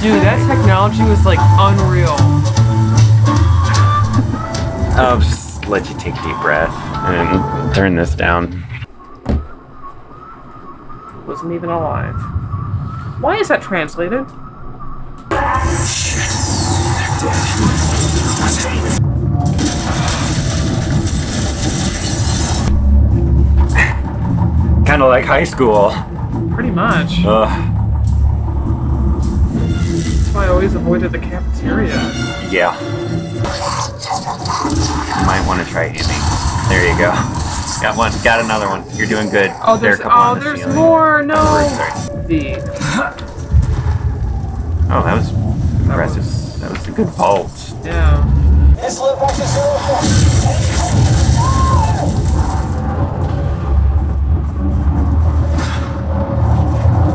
Dude, that technology was like unreal. I'll just let you take a deep breath and turn this down. Wasn't even alive. Why is that translated? Kind of like high school. Pretty much. Ugh. That's why I always avoided the cafeteria. Yeah. You might want to try aiming. There you go. Got one. Got another one. You're doing good. Oh, There are there's a couple oh, on the there's ceiling. more. No. Oh, sorry. Oh, that was impressive. was- That was a good vault. Yeah.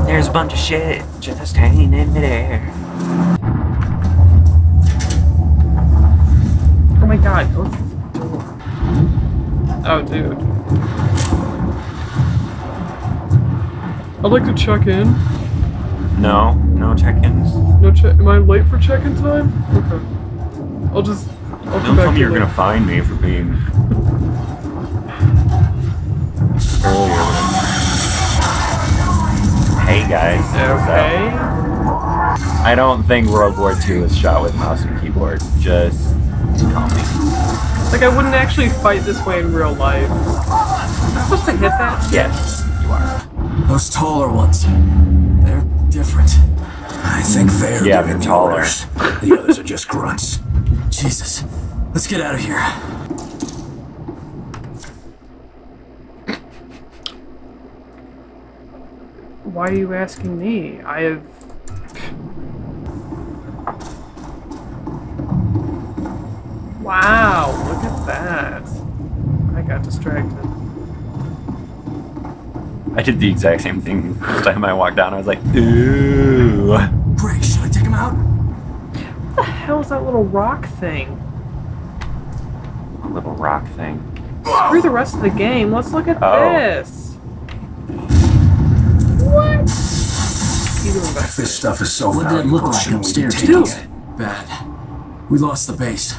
There's a bunch of shit just hanging in midair. Oh my god, go through the door. Oh, dude. I'd like to check in. No, no check-ins. No check. Am I late for check-in time? Okay. I'll just. I'll come Don't back tell me you're gonna find me for being earlier. Hey guys. Okay. I don't think World War II was shot with mouse and keyboard. Just call me. Like I wouldn't actually fight this way in real life. Am I supposed to hit that? Yes, you are. Those taller ones. They're different. I think they're Yeah, they're the taller. orders. The others are just grunts. Jesus. Let's get out of here. Why are you asking me? I have. Wow, look at that. I got distracted. I did the exact same thing the first time I walked down. I was like, ooh. Bray, should I take him out? What the hell is that little rock thing? A little rock thing. Screw the rest of the game. Let's look at Oh. this. What? You doing back This stuff is so What did it look like shouldn't we be upstairs? taking Dude. it? Bad. We lost the base.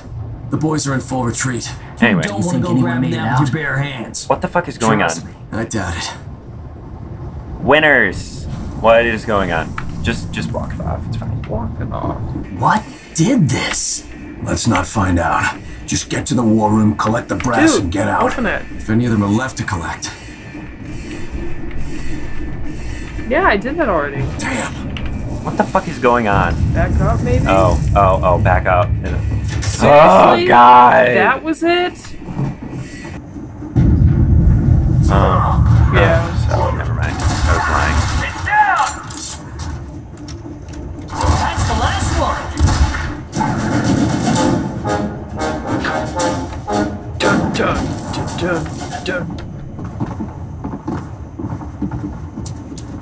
The boys are in full retreat. Anyway, Don't want to go grab me out with your bare hands. what the fuck is going on? Me. I doubt it. Winners! What is going on? Just just walk it off. It's fine. Walking off. What did this? Let's not find out. Just get to the war room, collect the brass, Dude, and get out. open it. If any of them are left to collect. Yeah, I did that already. Damn. What the fuck is going on? Back up, maybe? Oh, oh, oh, back out. Seriously? Oh god. That was it? Oh, Yeah. so never mind. I was lying. That's the last one. Dun, dun, dun, dun, dun.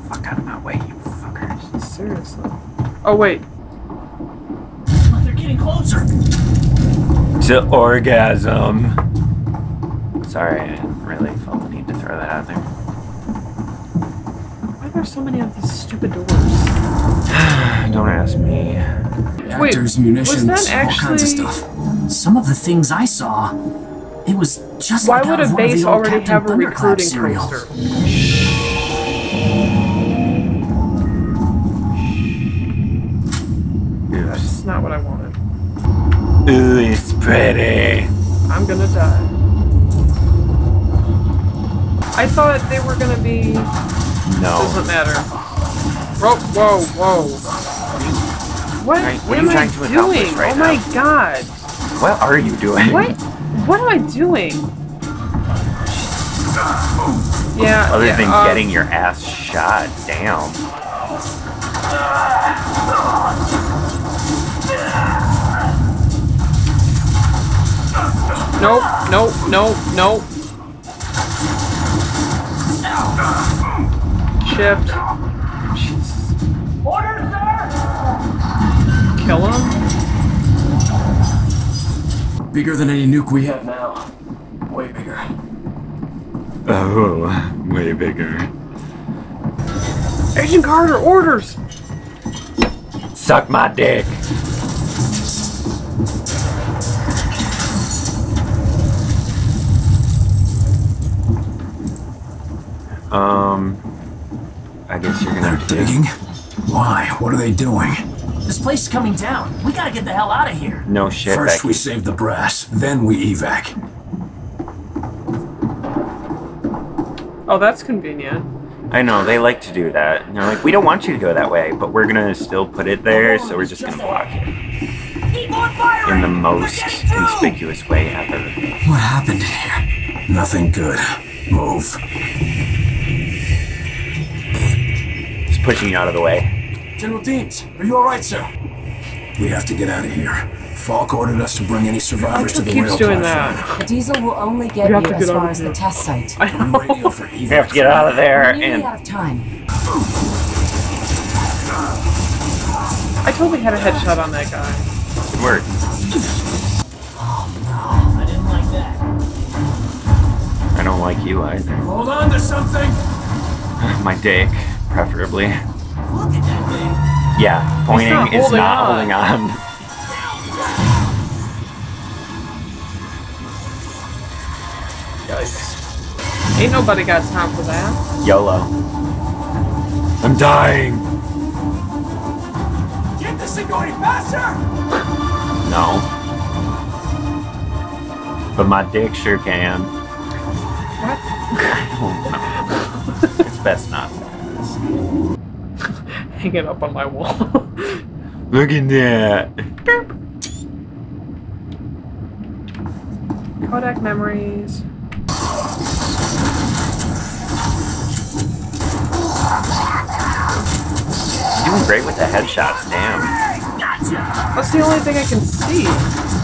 Fuck out of my way, you fuckers. Seriously. Oh, wait. They're getting closer. To orgasm. Sorry, I really felt the need to throw that out there. Why are there so many of these stupid doors? Don't ask me. Wait, Actors, was munitions, that all kinds of stuff. Some of the things I saw, it was just Why like would out a of one of base the old already Captain have a recruiting serials. poster? Ooh, That's not what I wanted. Pretty. I'm gonna die. I thought they were gonna be. No. Doesn't matter. Whoa, whoa, whoa. What, Right, what what are you am I trying to accomplish doing? right oh my god. What are you doing? What? What am I doing? Yeah. Other yeah, than um, getting your ass shot down. Nope, nope, nope, nope. Shift. Jesus. Orders, sir! Kill him? Bigger than any nuke we have now. Way bigger. Oh, way bigger. Agent Carter, orders! Suck my dick. Um, I guess you're gonna They're have to digging? Why? What are they doing? This place is coming down. We gotta get the hell out of here. No shit, First Becky. we save the brass, then we evac. Oh, that's convenient. I know they like to do that. And they're like, we don't want you to go that way, but we're gonna still put it there, so we're just gonna block it Keep on firing! in the most conspicuous way ever. What happened in here? Nothing good. Move. Pushing you out of the way. General Deans, are you alright, sir? We have to get out of here. Faulke ordered us to bring any survivors to Who the keeps rail doing platform. that? Diesel will only get We you have as far as the test site. I know. Radio for evac. We have to get out of there We're nearly and out of time. I totally had a headshot on that guy. good work. Oh, I didn't like that. I don't like you either. Hold on to something! My dick, preferably. Look at that thing. Yeah, pointing not is not on. holding on. Yikes. Ain't nobody got time for that. YOLO. I'm dying. Get this thing going faster! No. But my dick sure can. What? It's best not. Hang it up on my wall. Look at that. Kodak memories. You're doing great with the headshots, damn. That's the only thing I can see.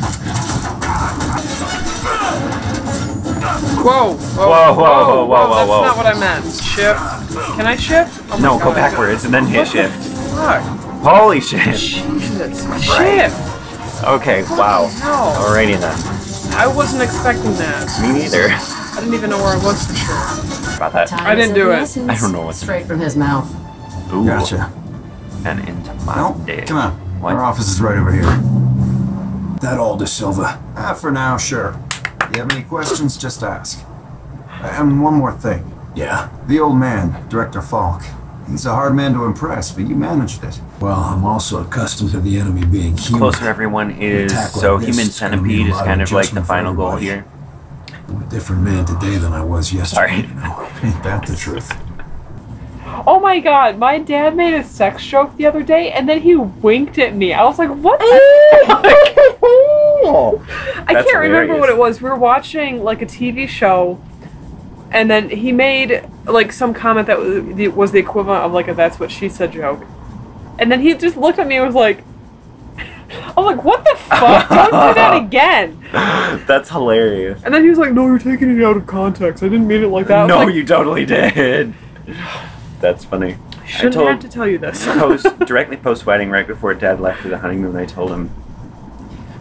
Whoa, whoa, Whoa, whoa, whoa, whoa, That's whoa. not what I meant. Shift. Can I shift? Oh my No, go backwards and then hit What the shift. Fuck. Holy shit. Jesus. Right. Shift. Okay, wow. hell? Alrighty then. I wasn't expecting that. Me neither. I didn't even know where I was for sure. About that. Time I didn't do it. essence. I don't know what Straight from his mouth. Ooh. Gotcha. And into my No, dick. come on. What? Our office is right over here. That all, De Silva. Ah, for now, sure. You have any questions, just ask. And one more thing. Yeah. The old man, Director Faulke. He's a hard man to impress, but you managed it. Well, I'm also accustomed to the enemy being human. Closer everyone is, attack like so human it's gonna mean centipede is kind of of like the final goal here. I'm a different man today than I was yesterday. Sorry. You know. Ain't that the truth? Oh my god, my dad made a sex joke the other day and then he winked at me. I was like, what the fuck? I That's can't remember hilarious. what it was. We were watching like a TV show and then he made like some comment that was the, equivalent of like a that's what she said joke. And then he just looked at me and was like, I'm like, what the fuck? Don't do that again. That's hilarious. And then he was like, no, you're taking it out of context. I didn't mean it like that. No, like, you totally did. That's funny. shouldn't told- have to tell you this. post directly post wedding, right before Dad left for the honeymoon, I told him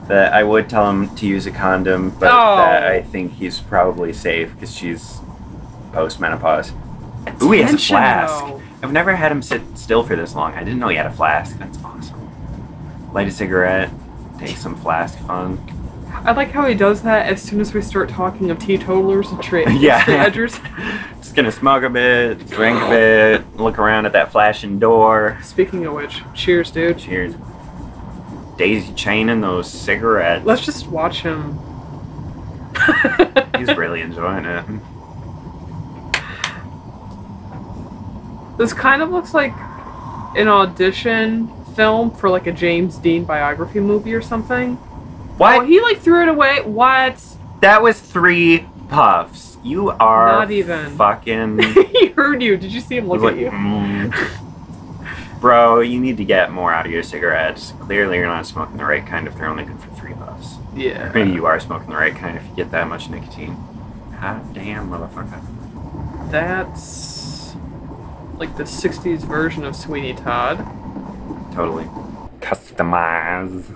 that I would tell him to use a condom, but Oh. that I think he's probably safe because she's post menopause. Ooh, he has a flask. I've never had him sit still for this long. I didn't know he had a flask. That's awesome. Light a cigarette, take some flask fun. I like how he does that as soon as we start talking of teetotalers and tra- Yeah. edgers. Just gonna smoke a bit, drink a bit, look around at that flashing door. Speaking of which, cheers, dude. Cheers. Daisy chaining those cigarettes. Let's just watch him. He's really enjoying it. This kind of looks like an audition film for like a James Dean biography movie or something. What? Oh, he like threw it away. What? That was three puffs. You are Not even. fucking. he heard you. Did you see him look at you? mm. Bro, you need to get more out of your cigarettes. Clearly, you're not smoking the right kind if they're only good for three puffs. Yeah. Maybe you are smoking the right kind if you get that much nicotine. Hot damn, motherfucker. That's like the '60s version of Sweeney Todd. Totally. Customize.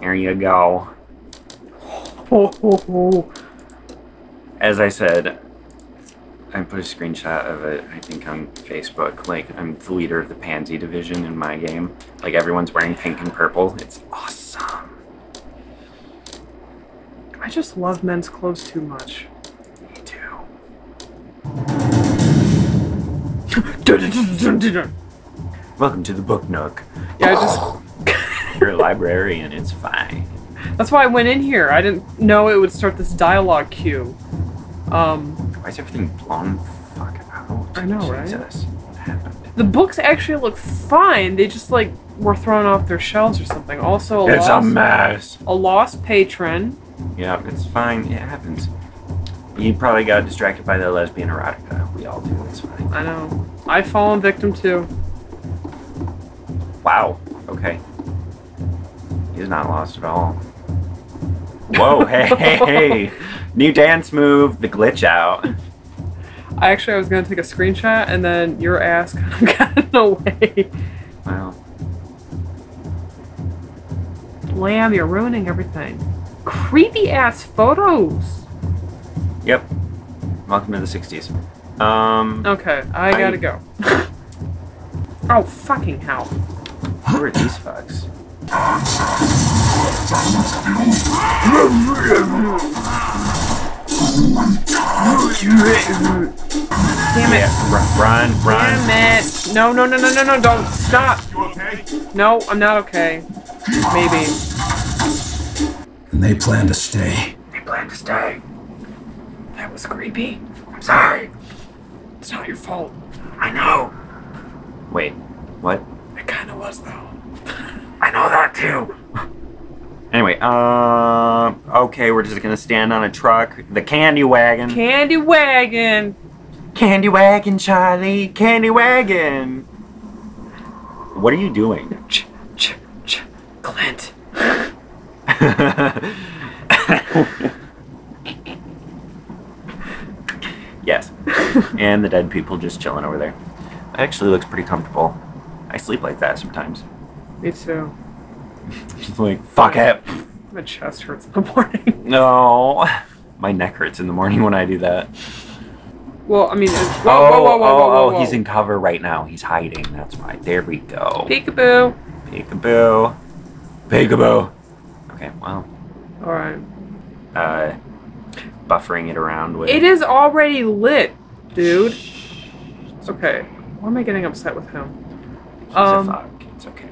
There you go. Ho ho ho. As I said, I put a screenshot of it, I think, on Facebook. Like, I'm the leader of the pansy division in my game. Like, everyone's wearing pink and purple. It's awesome. I just love men's clothes too much. Me too. Welcome to the Book Nook. I just. You're a librarian, it's fine. That's why I went in here. I didn't know it would start this dialogue queue. Um, Why is everything blown fuck out? I know, right? Jesus. What happened? the books actually look fine. They just like were thrown off their shelves or something. Also, a It's a lost, mess. a lost patron. Yeah, it's fine. It happens. You probably got distracted by the lesbian erotica. We all do. It's fine. I know. I've fallen victim too. Wow. Okay. He's not lost at all. Whoa, hey, hey, hey. New dance move, the glitch out. I actually I was gonna take a screenshot and then your ass kind of got in the way. Wow. Lamb, you're ruining everything. Creepy ass photos. Yep. Welcome to the 60s. Um, Okay, I I- gotta go. oh fucking hell! who are these fucks? Damn it! Yeah, run, run, run. Damn it! No, no, no, no, no, no! Don't stop! You okay? No, I'm not okay. Maybe. And they plan to stay. They plan to stay. That was creepy. I'm sorry. It's not your fault. I know. Wait, what? It kind of was though. I know that too. Anyway, um, okay, we're just gonna stand on a truck. The candy wagon. Candy wagon. candy wagon, Charlie. Candy wagon. What are you doing? Ch ch ch. Clint. yes. And the dead people just chilling over there. It actually looks pretty comfortable. I sleep like that sometimes. Me too. Like, fuck it. My chest hurts in the morning. No. My neck hurts in the morning when I do that. Well, I mean, whoa, oh, whoa, whoa, whoa, oh, whoa, whoa, oh, whoa. he's in cover right now. He's hiding. That's why. There we go. Peekaboo. Peekaboo. Peekaboo. Okay, well, All right. uh, buffering it around with. It is already lit, dude. It's okay. Why am I getting upset with him? He's Um, a fuck. It's okay.